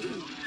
Ooh.